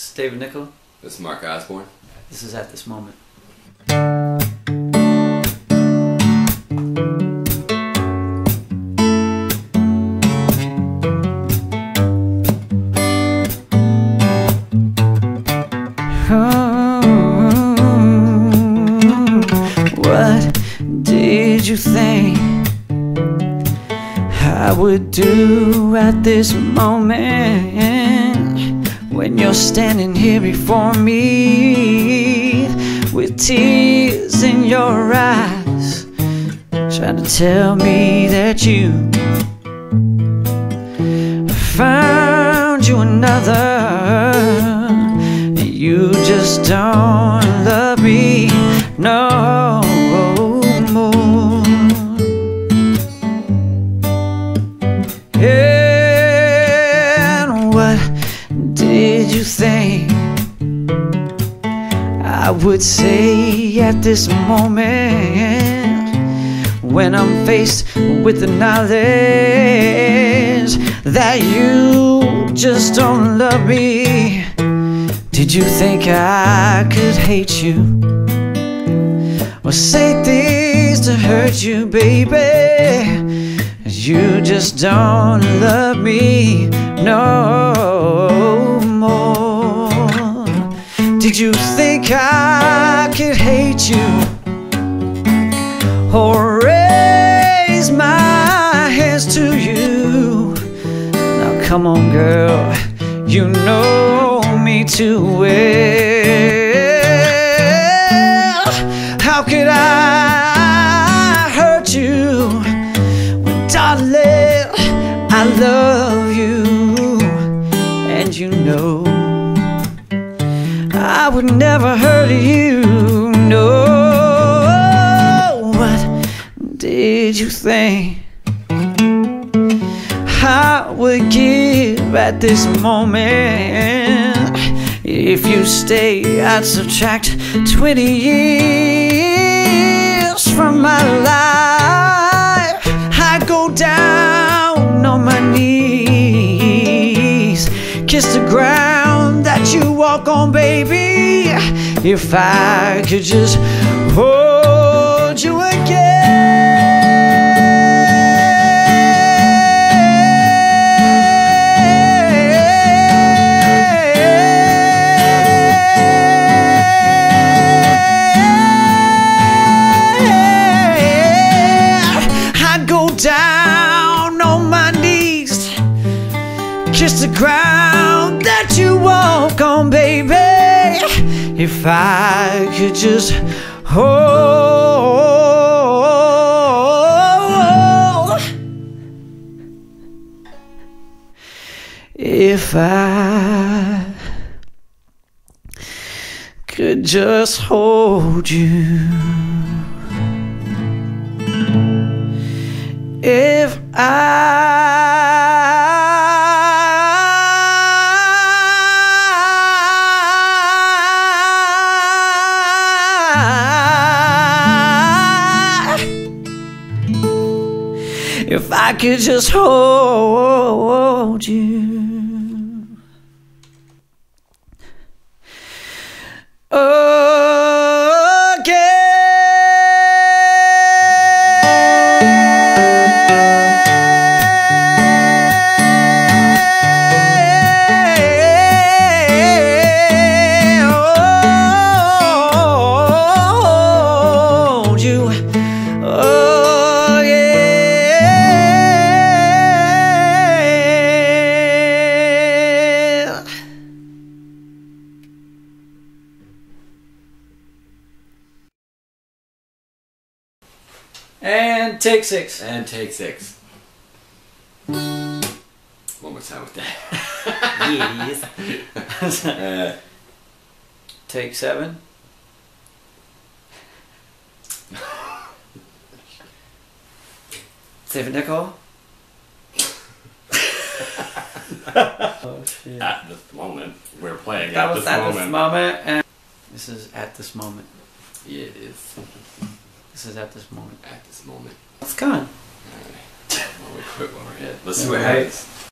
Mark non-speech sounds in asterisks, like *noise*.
This is David Nicoll. This is Marc Osborn. This is at this moment. Oh, what did you think I would do at this moment you're standing here before me with tears in your eyes, trying to tell me that you found you another? and You just don't love me would say at this moment when I'm faced with the knowledge that you just don't love me? Did you think I could hate you? Or say things to hurt you, baby? You just don't love me no. Did you think I could hate you? Or raise my hands to you? Now come on, girl, you know me too well. How could I hurt you when, darling, I love I would never hurt you. No, what did you think? I would give at this moment. If you stay, I'd subtract 20 years from my life. I'd go down on my knees, kiss the ground that you walk on, baby. If I could just hold you again. I'd go down on my knees, kiss the ground that you walk on, baby. If I could just hold. If I could just hold you. If I if I could just hold you And take six. And take six. One more time with that. Yes. *laughs* Uh, take seven. *laughs* David Nicoll. *laughs* oh shit. at this moment, we're playing That at was this at moment. this moment, and this is at this moment. Yeah, it is. This is at this moment. At this moment. It's gone. Alright. Well, we quit while we're ahead. Let's see what happens.